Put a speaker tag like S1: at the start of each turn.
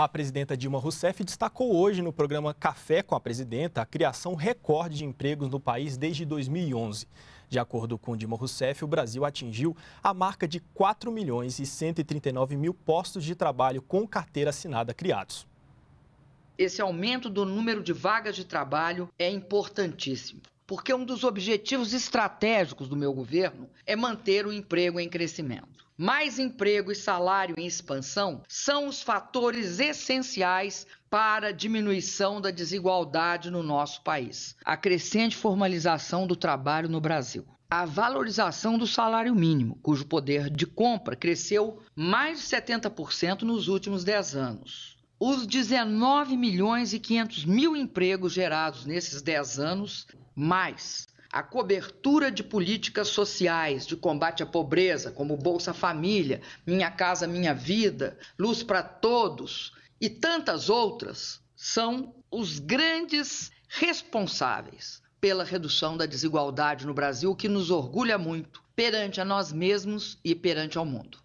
S1: A presidenta Dilma Rousseff destacou hoje no programa Café com a Presidenta a criação recorde de empregos no país desde 2011. De acordo com Dilma Rousseff, o Brasil atingiu a marca de 4 milhões e 139 mil postos de trabalho com carteira assinada criados.
S2: Esse aumento do número de vagas de trabalho é importantíssimo, porque um dos objetivos estratégicos do meu governo é manter o emprego em crescimento. Mais emprego e salário em expansão são os fatores essenciais para a diminuição da desigualdade no nosso país. A crescente formalização do trabalho no Brasil. A valorização do salário mínimo, cujo poder de compra cresceu mais de 70% nos últimos 10 anos. Os 19 milhões e 500 mil empregos gerados nesses 10 anos, mais a cobertura de políticas sociais de combate à pobreza, como Bolsa Família, Minha Casa Minha Vida, Luz para Todos e tantas outras, são os grandes responsáveis pela redução da desigualdade no Brasil, que nos orgulha muito perante a nós mesmos e perante ao mundo.